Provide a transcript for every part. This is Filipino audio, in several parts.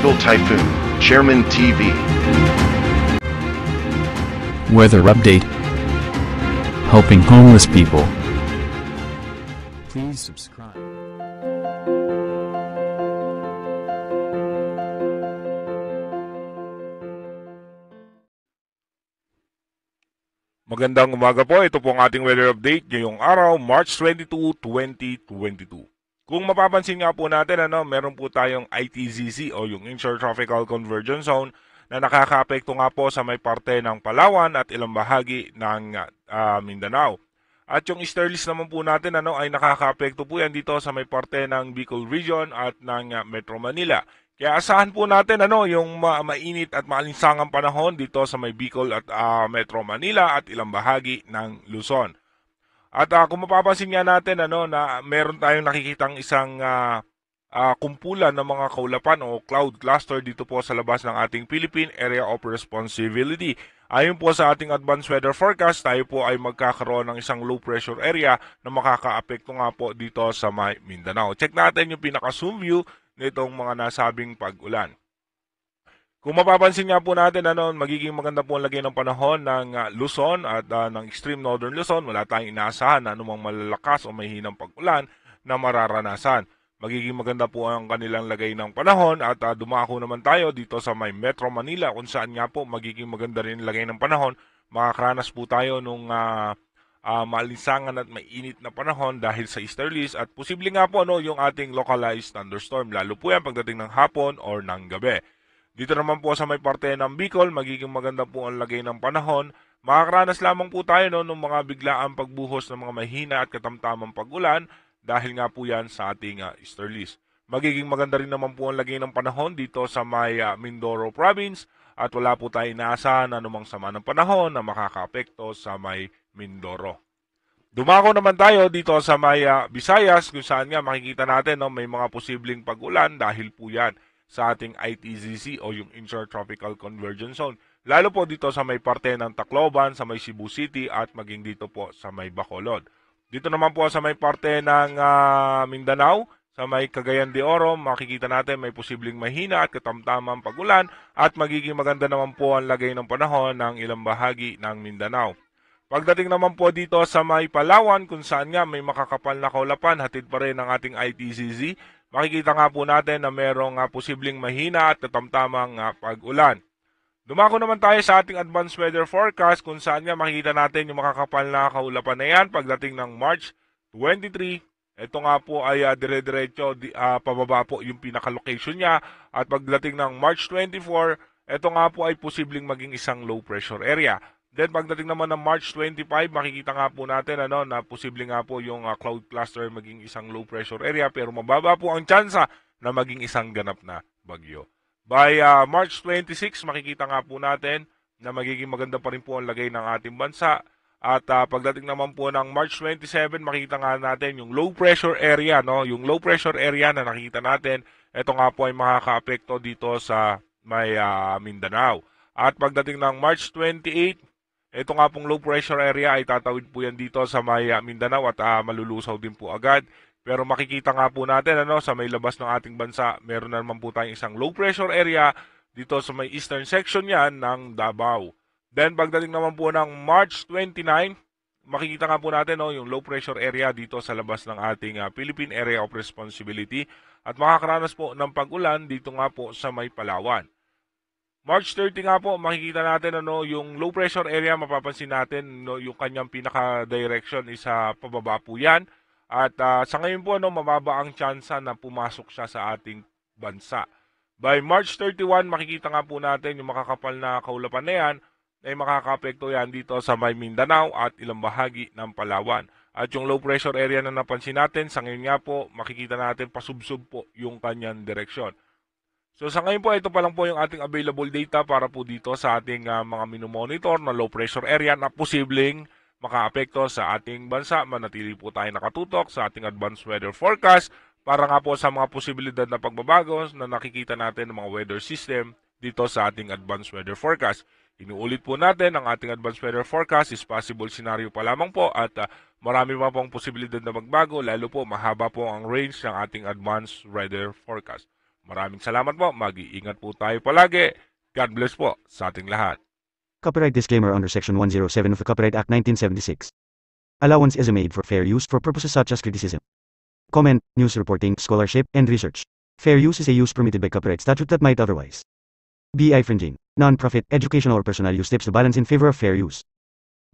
Global Typhoon, Chairman TV. Weather update. Helping homeless people. Please subscribe. Magandang umaga po. Ito po ang ating weather update ngayong araw, March 22, 2022. Kung mapapansin nga po natin, ano, meron po tayong ITZC o yung Intertropical Convergence Zone na nakakaapekto nga po sa may parte ng Palawan at ilang bahagi ng uh, Mindanao. At yung easterlies naman po natin ano, ay nakakaapekto po yan dito sa may parte ng Bicol Region at ng uh, Metro Manila. Kaya asahan po natin ano, yung ma- mainit at maalinsangang panahon dito sa may Bicol at uh, Metro Manila at ilang bahagi ng Luzon. At uh, kung mapapansin nga natin ano, na meron tayong nakikitang isang uh, uh, kumpulan ng mga kaulapan o cloud cluster dito po sa labas ng ating Philippine Area of Responsibility. Ayon po sa ating advanced weather forecast, tayo po ay magkakaroon ng isang low pressure area na makakaapekto nga po dito sa Mindanao. Check natin yung pinaka-zoom view nitong mga nasabing pag-ulan. Kung mapapansin nga po natin, ano, magiging maganda po ang lagay ng panahon ng uh, Luzon at uh, ng extreme northern Luzon. Wala tayong inaasahan na anumang malalakas o mahinang pag-ulan na mararanasan. Magiging maganda po ang kanilang lagay ng panahon at uh, dumako naman tayo dito sa may Metro Manila kung saan nga po magiging maganda rin lagay ng panahon. Makakaranas po tayo nung uh, uh, malinsangan at mainit na panahon dahil sa easterlies at posible nga po no, yung ating localized thunderstorm lalo po yan pagdating ng hapon or ng gabi. Dito naman po sa may parte ng Bicol, magiging maganda po ang lagay ng panahon. Makakaranas lamang po tayo no, ng mga biglaang pagbuhos ng mga mahina at katamtamang pagulan dahil nga po yan sa ating uh, easterlies. Magiging maganda rin naman po ang lagay ng panahon dito sa may uh, Mindoro Province at wala po tayo inaasahan anumang sama ng panahon na makakaapekto sa may Mindoro. Dumako naman tayo dito sa may uh, Visayas kung saan nga makikita natin no, may mga posibleng pag-ulan dahil po yan sa ating ITZC o yung Intertropical Convergence Zone. Lalo po dito sa may parte ng Tacloban, sa may Cebu City at maging dito po sa may Bacolod. Dito naman po sa may parte ng uh, Mindanao, sa may Cagayan de Oro, makikita natin may posibleng mahina at katamtamang pagulan at magiging maganda naman po ang lagay ng panahon ng ilang bahagi ng Mindanao. Pagdating naman po dito sa may Palawan kung saan nga may makakapal na kaulapan, hatid pa rin ang ating ITCZ, makikita nga po natin na merong uh, posibleng mahina at katamtamang uh, pag-ulan. Dumako naman tayo sa ating advanced weather forecast kung saan nga makikita natin yung makakapal na kaulapan na yan pagdating ng March 23. Ito nga po ay uh, dire-diretso uh, pababa po yung pinaka-location niya at pagdating ng March 24, ito nga po ay posibleng maging isang low pressure area. Then pagdating naman ng March 25, makikita nga po natin ano, na posible nga po yung uh, cloud cluster maging isang low pressure area pero mababa po ang tsansa na maging isang ganap na bagyo. By uh, March 26, makikita nga po natin na magiging maganda pa rin po ang lagay ng ating bansa. At uh, pagdating naman po ng March 27, makikita nga natin yung low pressure area, no? Yung low pressure area na nakikita natin, ito nga po ay makakaapekto dito sa may uh, Mindanao. At pagdating ng March 28, ito nga pong low pressure area ay tatawid po yan dito sa may Mindanao at uh, malulusaw din po agad. Pero makikita nga po natin ano, sa may labas ng ating bansa, meron na naman po tayong isang low pressure area dito sa may eastern section yan ng Davao. Then pagdating naman po ng March 29, makikita nga po natin no, yung low pressure area dito sa labas ng ating uh, Philippine Area of Responsibility at makakaranas po ng pag-ulan dito nga po sa may Palawan. March 30 nga po, makikita natin ano, yung low pressure area, mapapansin natin no, yung kanyang pinaka-direction is uh, pababa po yan. At uh, sa ngayon po, no, mababa ang tsansa na pumasok siya sa ating bansa. By March 31, makikita nga po natin yung makakapal na kaulapan na yan ay makakapekto yan dito sa may Mindanao at ilang bahagi ng Palawan. At yung low pressure area na napansin natin, sa ngayon nga po, makikita natin pasubsob po yung kanyang direksyon. So sa ngayon po, ito pa lang po yung ating available data para po dito sa ating uh, mga minomonitor na low pressure area na posibleng makaapekto sa ating bansa. Manatili po tayo nakatutok sa ating advanced weather forecast para nga po sa mga posibilidad na pagbabago na nakikita natin ng mga weather system dito sa ating advanced weather forecast. Inuulit po natin ang ating advanced weather forecast is possible scenario pa lamang po at uh, marami pa pong posibilidad na magbago lalo po mahaba po ang range ng ating advanced weather forecast. Maraming salamat po. Mag-iingat po tayo palagi. God bless po sa ating lahat. Copyright disclaimer under Section 107 of the Copyright Act 1976. Allowance is made for fair use for purposes such as criticism, comment, news reporting, scholarship, and research. Fair use is a use permitted by copyright statute that might otherwise be infringing. Non-profit, educational, or personal use tips the balance in favor of fair use.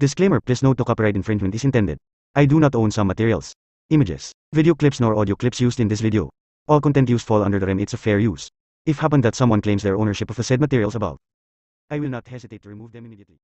Disclaimer Please note the copyright infringement is intended. I do not own some materials, images, video clips nor audio clips used in this video. All content used fall under the remits of fair use. If happen that someone claims their ownership of the said materials above, I will not hesitate to remove them immediately.